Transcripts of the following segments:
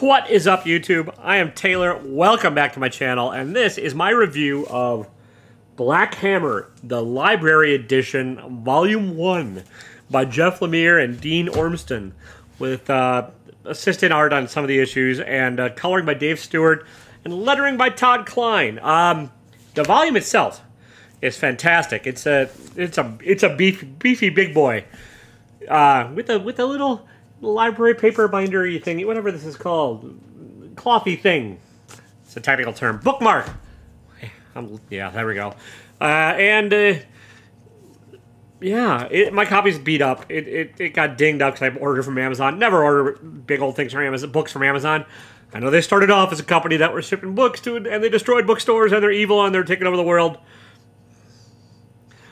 What is up, YouTube? I am Taylor. Welcome back to my channel, and this is my review of Black Hammer, the Library Edition, Volume 1 by Jeff Lemire and Dean Ormston, with uh, assistant art on some of the issues, and uh, coloring by Dave Stewart, and lettering by Todd Klein. Um, the volume itself is fantastic. It's a it's a it's a beefy, beefy big boy uh, with a with a little library paper bindery thing, whatever this is called, clothy thing. It's a technical term. Bookmark. I'm, yeah, there we go. Uh, and uh, yeah, it, my copy's beat up. It, it, it got dinged up because I ordered from Amazon. Never order big old things from Amazon, books from Amazon. I know they started off as a company that were shipping books to, and they destroyed bookstores, and they're evil, and they're taking over the world.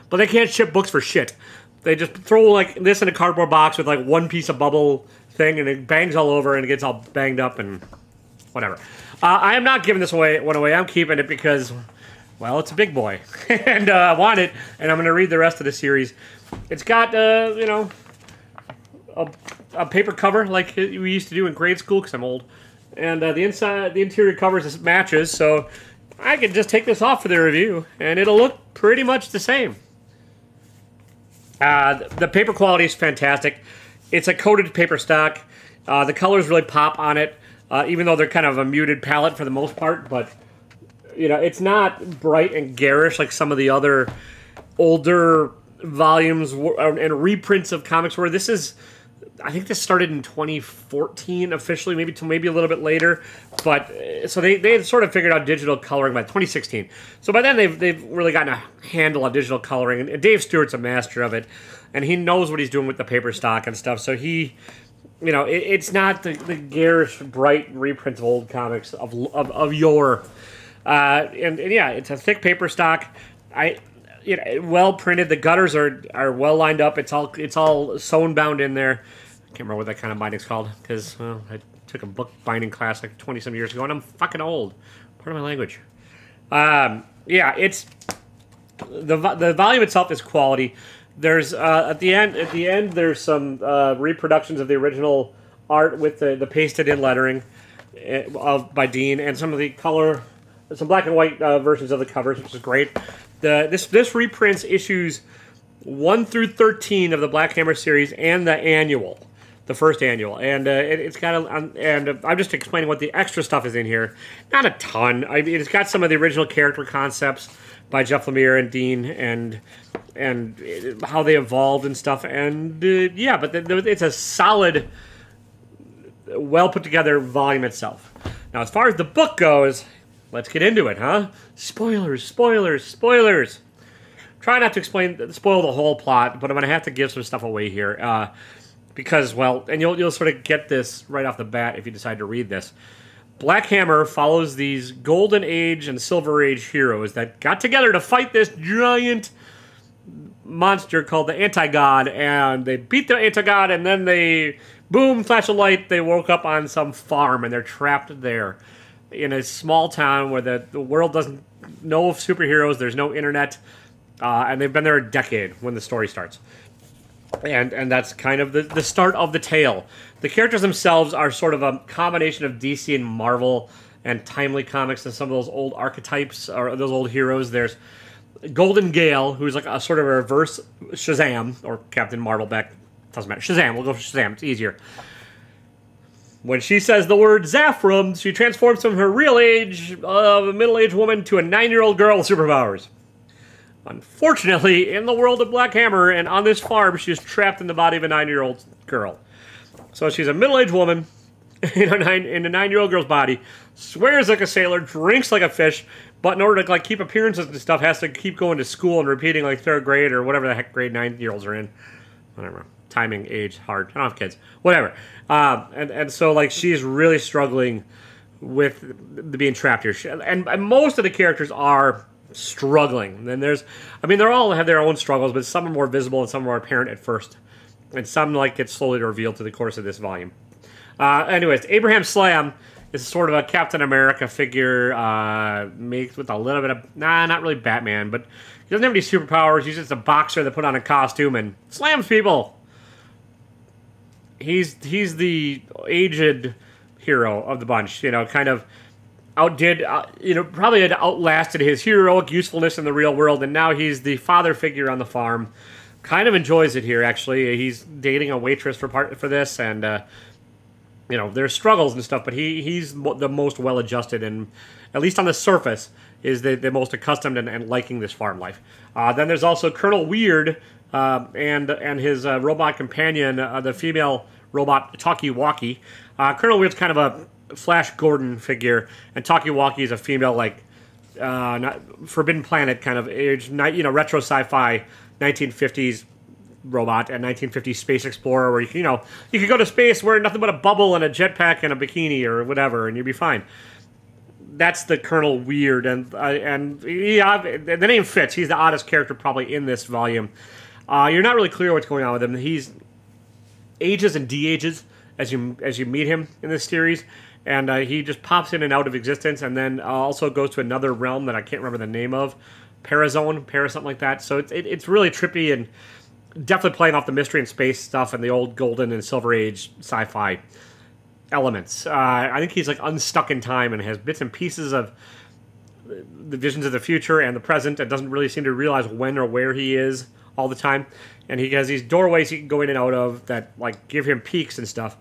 But they can't ship books for shit. They just throw like this in a cardboard box with like one piece of bubble thing, and it bangs all over, and it gets all banged up, and whatever. Uh, I am not giving this away one away. I'm keeping it because, well, it's a big boy, and uh, I want it, and I'm going to read the rest of the series. It's got, uh, you know, a, a, paper cover like we used to do in grade school because I'm old, and uh, the inside, the interior covers matches, so I can just take this off for the review, and it'll look pretty much the same. Uh, the paper quality is fantastic. It's a coated paper stock. Uh, the colors really pop on it, uh, even though they're kind of a muted palette for the most part. But you know, it's not bright and garish like some of the other older volumes and reprints of comics were. This is I think this started in 2014 officially, maybe to maybe a little bit later. But uh, so they, they had sort of figured out digital coloring by 2016. So by then they've, they've really gotten a handle on digital coloring. And Dave Stewart's a master of it. And he knows what he's doing with the paper stock and stuff. So he, you know, it, it's not the, the garish, bright reprints of old comics of, of, of yore. Uh, and, and yeah, it's a thick paper stock. I you know, well printed. The gutters are are well lined up. It's all it's all sewn bound in there can't remember what that kind of binding's called because well, I took a book binding class like 20 some years ago and I'm fucking old. Part of my language. Um, yeah, it's the the volume itself is quality. There's uh, at the end at the end there's some uh, reproductions of the original art with the, the pasted in lettering eh, of by Dean and some of the color some black and white uh, versions of the covers, which is great. The this this reprints issues one through thirteen of the Black Hammer series and the annual the first annual, and uh, it, has got a, um, and uh, I'm just explaining what the extra stuff is in here. Not a ton. I mean, it's got some of the original character concepts by Jeff Lemire and Dean, and and how they evolved and stuff. And uh, yeah, but the, the, it's a solid, well put together volume itself. Now, as far as the book goes, let's get into it, huh? Spoilers, spoilers, spoilers. Try not to explain, spoil the whole plot, but I'm gonna have to give some stuff away here. Uh, because well, and you'll you'll sort of get this right off the bat if you decide to read this. Black Hammer follows these Golden Age and Silver Age heroes that got together to fight this giant monster called the Anti-God, and they beat the Anti-God, and then they, boom, flash of light, they woke up on some farm, and they're trapped there in a small town where the, the world doesn't know of superheroes, there's no internet, uh, and they've been there a decade when the story starts and and that's kind of the, the start of the tale. The characters themselves are sort of a combination of DC and Marvel and timely comics and some of those old archetypes or those old heroes. There's Golden Gail, who's like a sort of a reverse Shazam or Captain Marvel back. Doesn't matter. Shazam. We'll go for Shazam. It's easier. When she says the word Zafram, she transforms from her real age of a middle-aged woman to a nine-year-old girl with superpowers. Unfortunately, in the world of Black Hammer and on this farm, she is trapped in the body of a nine-year-old girl. So she's a middle-aged woman in a nine in a nine-year-old girl's body, swears like a sailor, drinks like a fish, but in order to like keep appearances and stuff, has to keep going to school and repeating like third grade or whatever the heck grade nine-year-olds are in. Whatever. Timing, age, hard. I don't have kids. Whatever. Um, and and so like she's really struggling with the being trapped here. And, and most of the characters are struggling. And there's, I mean, they all have their own struggles, but some are more visible and some are more apparent at first, and some like get slowly revealed through the course of this volume. Uh, anyways, Abraham Slam is sort of a Captain America figure, uh, mixed with a little bit of nah, not really Batman, but he doesn't have any superpowers. He's just a boxer that put on a costume and slams people. He's he's the aged hero of the bunch. You know, kind of outdid, uh, you know, probably had outlasted his heroic usefulness in the real world, and now he's the father figure on the farm. Kind of enjoys it here, actually. He's dating a waitress for part for this, and uh, you know, there's struggles and stuff, but he he's the most well adjusted, and at least on the surface, is the, the most accustomed and, and liking this farm life. Uh, then there's also Colonel Weird uh, and and his uh, robot companion, uh, the female robot Talky-Walky. Colonel Weird's kind of a Flash Gordon figure, and Talky-Walky is a female like uh, not, Forbidden Planet kind of age, you know, retro sci-fi 1950s robot and 1950s space explorer where you you know you could go to space wearing nothing but a bubble and a jetpack and a bikini or whatever and you'd be fine that's the Colonel Weird, and uh, and yeah, the name fits. He's the oddest character probably in this volume. Uh, you're not really clear what's going on with him. He's ages and de-ages as you as you meet him in this series, and uh, he just pops in and out of existence, and then uh, also goes to another realm that I can't remember the name of, Parazone, Para something like that. So it's it, it's really trippy and definitely playing off the mystery and space stuff and the old golden and silver age sci-fi elements. Uh, I think he's like unstuck in time and has bits and pieces of the visions of the future and the present and doesn't really seem to realize when or where he is all the time. And he has these doorways he can go in and out of that like give him peeks and stuff.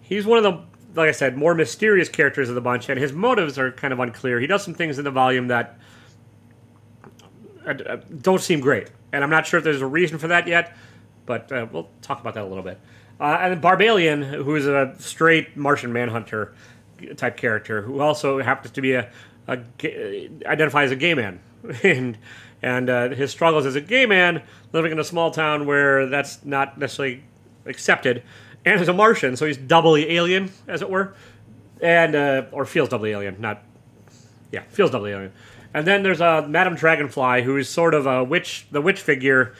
He's one of the like I said, more mysterious characters of the bunch, and his motives are kind of unclear. He does some things in the volume that uh, uh, don't seem great, and I'm not sure if there's a reason for that yet. But uh, we'll talk about that a little bit. Uh, and Barbalien, who is a straight Martian Manhunter type character, who also happens to be a, a identifies as a gay man, and and uh, his struggles as a gay man living in a small town where that's not necessarily accepted, and he's a Martian, so he's doubly alien, as it were, and uh, or feels doubly alien, not yeah, feels doubly alien. And then there's a uh, Madame Dragonfly, who is sort of a witch, the witch figure,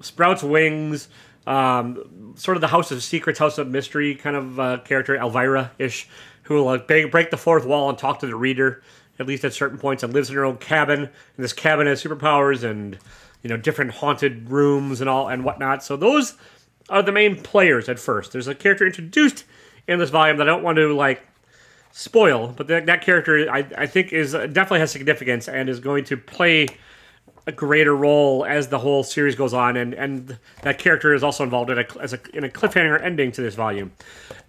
sprouts wings um, sort of the House of Secrets, House of Mystery kind of uh, character, Elvira ish, who will break the fourth wall and talk to the reader at least at certain points, and lives in her own cabin. And this cabin has superpowers and you know different haunted rooms and all and whatnot. So those are the main players at first. There's a character introduced in this volume that I don't want to like spoil, but that, that character I, I think is definitely has significance and is going to play a greater role as the whole series goes on, and and that character is also involved in a as a, in a cliffhanger ending to this volume.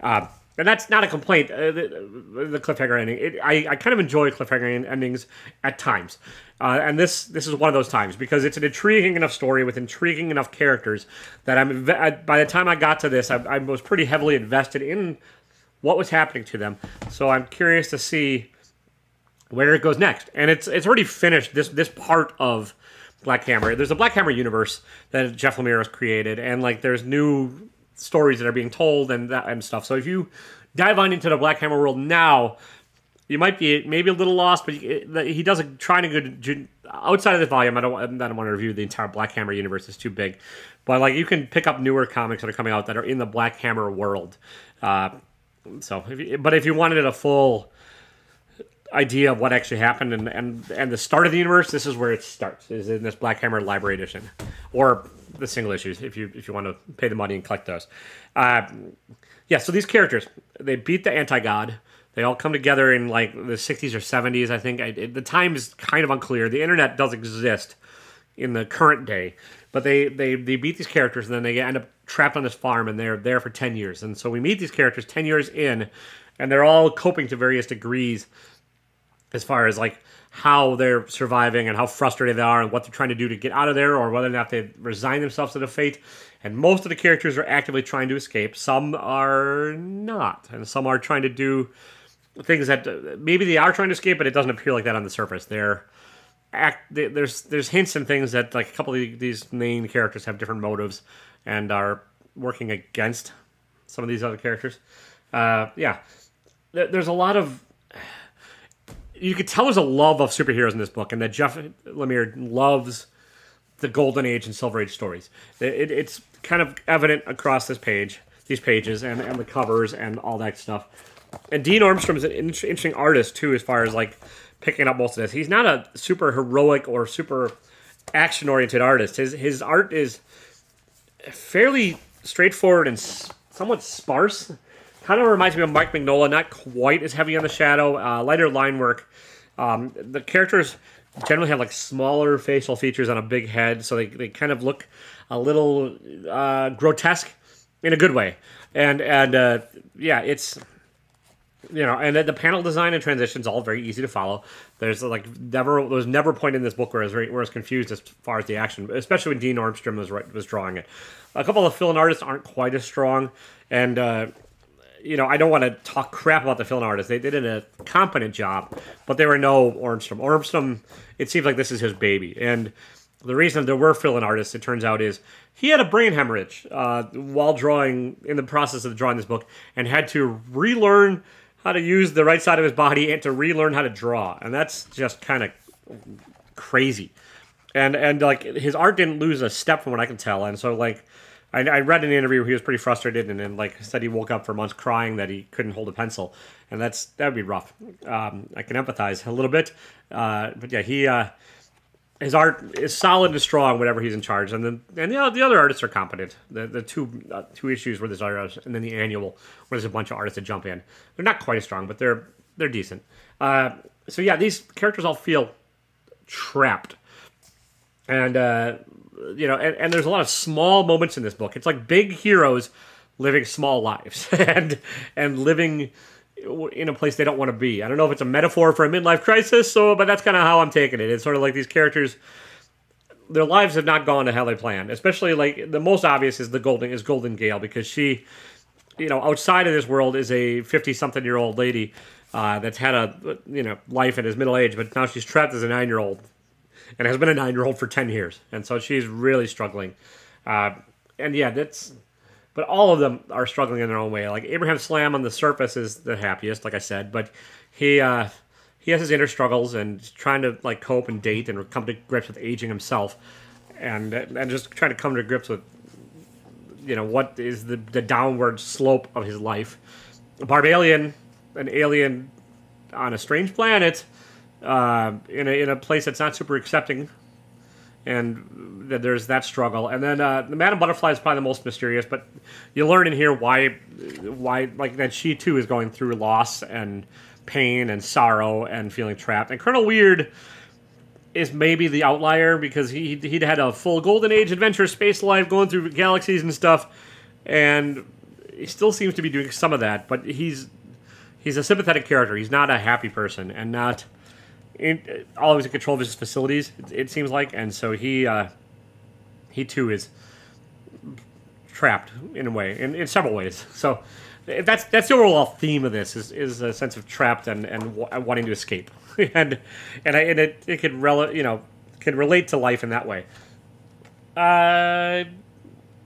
Uh, and that's not a complaint. Uh, the, the, cliffhanger ending, it, I, I kind of enjoy cliffhanger endings at times, uh, and this this is one of those times because it's an intriguing enough story with intriguing enough characters that I'm. By the time I got to this, I, I was pretty heavily invested in what was happening to them. So I'm curious to see where it goes next. And it's it's already finished this this part of Black Hammer. There's a Black Hammer universe that Jeff Lemire has created, and like there's new stories that are being told and that and stuff. So if you dive on into the Black Hammer world now, you might be maybe a little lost, but he does a trying to good outside of the volume. I don't I don't want to review the entire Black Hammer universe; it's too big. But like you can pick up newer comics that are coming out that are in the Black Hammer world. Uh, so, if you, but if you wanted a full idea of what actually happened and, and and the start of the universe, this is where it starts. Is in this Black Hammer Library Edition, or the single issues if you if you want to pay the money and collect those. Uh, yeah, so these characters they beat the anti god. They all come together in like the 60s or 70s. I think I, it, the time is kind of unclear. The internet does exist in the current day, but they they they beat these characters and then they end up trapped on this farm and they're there for 10 years. And so we meet these characters 10 years in, and they're all coping to various degrees as far as like how they're surviving and how frustrated they are and what they're trying to do to get out of there or whether or not they resign themselves to the fate. And most of the characters are actively trying to escape. Some are not, and some are trying to do things that uh, maybe they are trying to escape, but it doesn't appear like that on the surface. They're act they, there's there's hints and things that like a couple of these main characters have different motives and are working against some of these other characters. Uh, yeah, there's a lot of you could tell there's a love of superheroes in this book, and that Jeff Lemire loves the Golden Age and Silver Age stories. It, it's kind of evident across this page, these pages, and, and the covers and all that stuff. And Dean Ormston is an interesting artist too, as far as like picking up most of this. He's not a super heroic or super action oriented artist. His his art is fairly straightforward and somewhat sparse kind of reminds me of Mike Mignola, not quite as heavy on the shadow, uh, lighter line work. Um, the characters generally have like smaller facial features on a big head, so they, they kind of look a little uh, grotesque in a good way. And and uh, yeah, it's you know, and the panel design and transitions all very easy to follow. There's like never there was never a point in this book where I was where I was confused as far as the action, especially when Dean Ormston was was drawing it. A couple of fill-in artists aren't quite as strong, and uh, you know I don't want to talk crap about the fill-in artists. They, they did a competent job, but there were no Ormston. Ormston, it seems like this is his baby, and the reason there were fill-in artists, it turns out, is he had a brain hemorrhage uh, while drawing in the process of drawing this book, and had to relearn how to use the right side of his body and to relearn how to draw, and that's just kind of crazy. And and like his art didn't lose a step from what I can tell, and so like I, I read an interview where he was pretty frustrated and then like said he woke up for months crying that he couldn't hold a pencil, and that's that would be rough. Um, I can empathize a little bit, uh, but yeah, he. Uh, his art is solid and strong whenever he's in charge, and then and the, the other artists are competent. The the two uh, two issues where there's artists, and then the annual where there's a bunch of artists that jump in. They're not quite as strong, but they're they're decent. Uh, so yeah, these characters all feel trapped, and uh, you know, and, and there's a lot of small moments in this book. It's like big heroes living small lives and and living in a place they don't want to be. I don't know if it's a metaphor for a midlife crisis, so but that's kind of how I'm taking it. It's sort of like these characters their lives have not gone to how they planned. Especially like the most obvious is the Golden is Golden Gail because she you know, outside of this world is a 50 something year old lady uh, that's had a you know life in his middle age, but now she's trapped as a nine year old and has been a nine year old for 10 years. And so she's really struggling. Uh, and yeah, that's but all of them are struggling in their own way. Like Abraham Slam on the surface is the happiest, like I said, but he uh, he has his inner struggles and trying to like cope and date and come to grips with aging himself, and and just trying to come to grips with you know what is the the downward slope of his life. Barbalien, an alien on a strange planet, uh, in a in a place that's not super accepting and that there's that struggle. And then uh, the Madam Butterfly is probably the most mysterious, but you learn in here why, why like that she too is going through loss and pain and sorrow and feeling trapped. And Colonel Weird is maybe the outlier because he he'd had a full golden age adventure space life going through galaxies and stuff, and he still seems to be doing some of that. But he's he's a sympathetic character. He's not a happy person and not always in control of his facilities. It, it seems like, and so he uh, he too is trapped in a way, in, in several ways. So that's that's the overall theme of this is, is a sense of trapped and and wanting to escape, and and, I, and it it can rel- you know can relate to life in that way. Uh,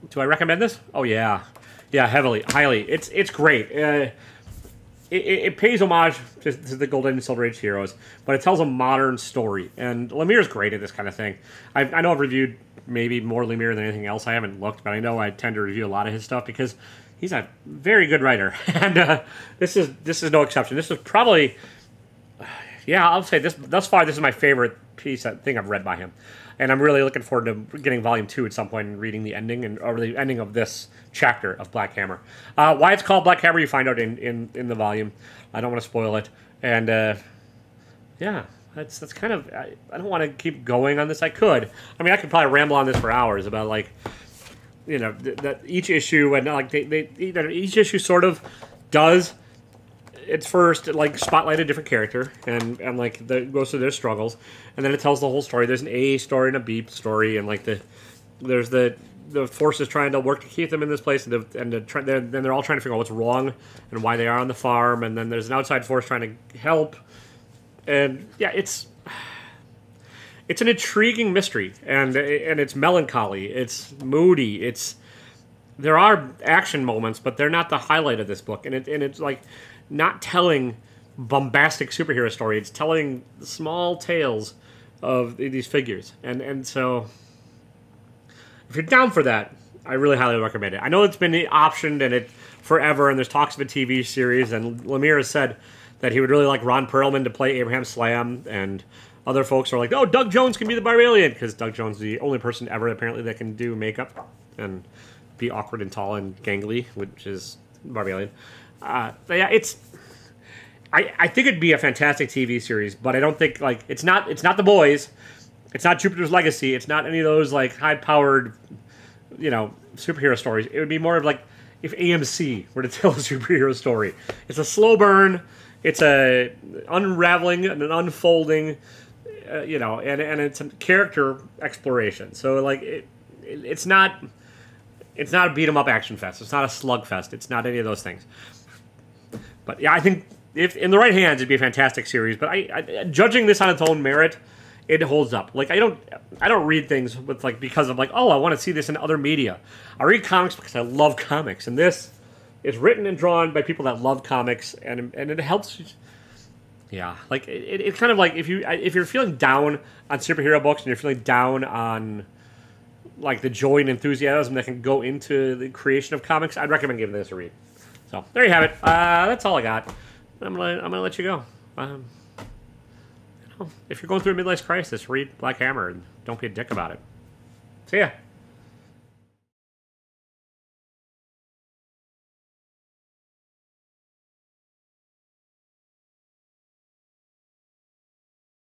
do I recommend this? Oh yeah, yeah, heavily, highly. It's it's great. Uh, it, it, pays homage to, to, the Golden and Silver Age heroes, but it tells a modern story. And Lemire's great at this kind of thing. I, I know I've reviewed maybe more Lemire than anything else. I haven't looked, but I know I tend to review a lot of his stuff because he's a very good writer, and uh, this is this is no exception. This is probably, yeah, I'll say this thus far. This is my favorite piece thing I've read by him and I'm really looking forward to getting volume two at some point and reading the ending and or the ending of this chapter of Black Hammer. Uh, why it's called Black Hammer, you find out in, in, in the volume. I don't want to spoil it, and uh, yeah, that's that's kind of. I, I don't want to keep going on this. I could. I mean, I could probably ramble on this for hours about like, you know, that each issue and like they, they each issue sort of does it's first it like spotlight a different character and and like the goes through their struggles, and then it tells the whole story. There's an A story and a B story, and like the there's the the forces trying to work to keep them in this place, and to, and try, they're, then they're all trying to figure out what's wrong and why they are on the farm, and then there's an outside force trying to help, and yeah, it's it's an intriguing mystery, and and it's melancholy, it's moody, it's there are action moments, but they're not the highlight of this book, and it and it's like not telling bombastic superhero story. It's telling small tales of these figures, and and so if you're down for that, I really highly recommend it. I know it's been optioned and it forever, and there's talks of a TV series, and Lemire has said that he would really like Ron Perlman to play Abraham Slam, and other folks are like, oh, Doug Jones can be the Barbalien because Doug Jones is the only person ever apparently that can do makeup and be awkward and tall and gangly, which is Barbalien. Uh, yeah, it's. I, I think it'd be a fantastic TV series, but I don't think like it's not it's not the boys, it's not Jupiter's Legacy, it's not any of those like high powered, you know, superhero stories. It would be more of like if AMC were to tell a superhero story. It's a slow burn. It's a unraveling and an unfolding, uh, you know, and and it's a character exploration. So like it, it it's not it's not a beat 'em up action fest. It's not a slugfest. It's not any of those things. But yeah, I think if in the right hands, it'd be a fantastic series. But I, I judging this on its own merit, it holds up. Like I don't, I don't read things with like because of like, oh, I want to see this in other media. I read comics because I love comics, and this is written and drawn by people that love comics, and and it helps. Yeah, like it, it kind of like if you if you're feeling down on superhero books and you're feeling down on like the joy and enthusiasm that can go into the creation of comics, I'd recommend giving this a read. So there you have it. Uh, that's all I got. I'm gonna I'm gonna let you go. Um, you know, if you're going through a midlife crisis, read Black Hammer and don't be a dick about it. See ya.